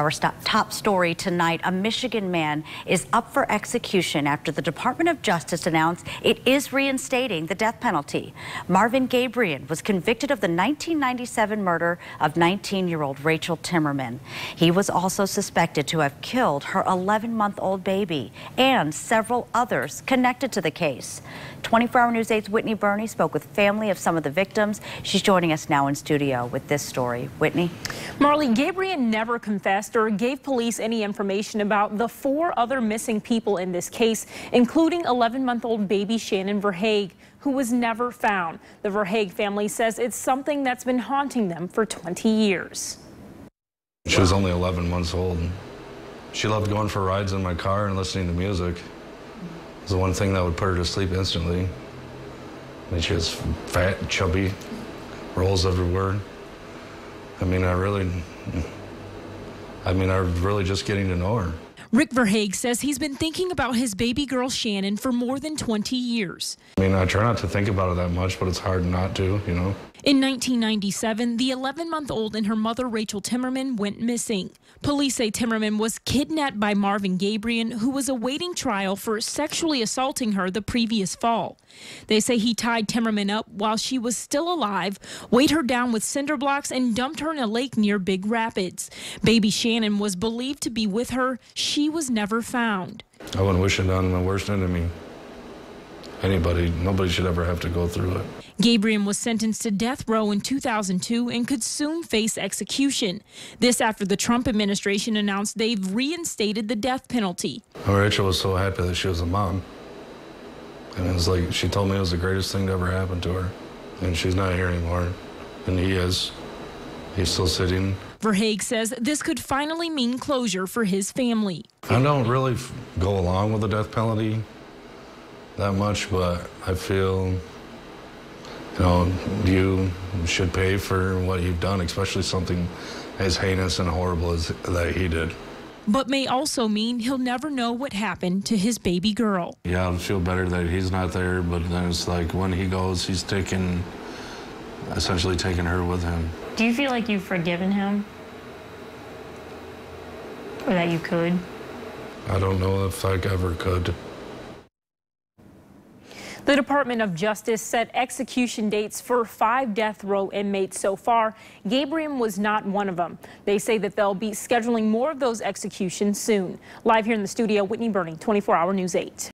Our top story tonight, a Michigan man is up for execution after the Department of Justice announced it is reinstating the death penalty. Marvin Gabrion was convicted of the 1997 murder of 19-year-old Rachel Timmerman. He was also suspected to have killed her 11-month-old baby and several others connected to the case. 24-Hour News 8's Whitney Burney spoke with family of some of the victims. She's joining us now in studio with this story. Whitney? Marvin Gabrion never confessed or gave police any information about the four other missing people in this case, including 11-month-old baby Shannon Verhaeghe, who was never found. The Verhaeghe family says it's something that's been haunting them for 20 years. She was only 11 months old. She loved going for rides in my car and listening to music. It was the one thing that would put her to sleep instantly. I mean, she was fat, chubby, rolls everywhere. I mean, I really, I mean, I'm really just getting to know her. Rick Verhaeghe says he's been thinking about his baby girl Shannon for more than 20 years. I mean, I try not to think about it that much, but it's hard not to, you know. In 1997, the 11 month old and her mother, Rachel Timmerman, went missing. Police say Timmerman was kidnapped by Marvin Gabrion, who was awaiting trial for sexually assaulting her the previous fall. They say he tied Timmerman up while she was still alive, weighed her down with cinder blocks, and dumped her in a lake near Big Rapids. Baby Shannon was believed to be with her. She was never found. I wouldn't wish it on my worst enemy anybody, nobody should ever have to go through it. Gabrion was sentenced to death row in 2002 and could soon face execution. This after the Trump administration announced they've reinstated the death penalty. Rachel was so happy that she was a mom. And it was like, she told me it was the greatest thing to ever happen to her. And she's not here anymore. And he is. He's still sitting. Verhaeghe says this could finally mean closure for his family. I don't really go along with the death penalty that much, but I feel, you know, you should pay for what you've done, especially something as heinous and horrible as that he did. But may also mean he'll never know what happened to his baby girl. Yeah, I feel better that he's not there, but then it's like when he goes, he's taking, essentially taking her with him. Do you feel like you've forgiven him? Or that you could? I don't know if I ever could. The Department of Justice set execution dates for five death row inmates so far. Gabrion was not one of them. They say that they'll be scheduling more of those executions soon. Live here in the studio, Whitney Burney, 24 Hour News 8.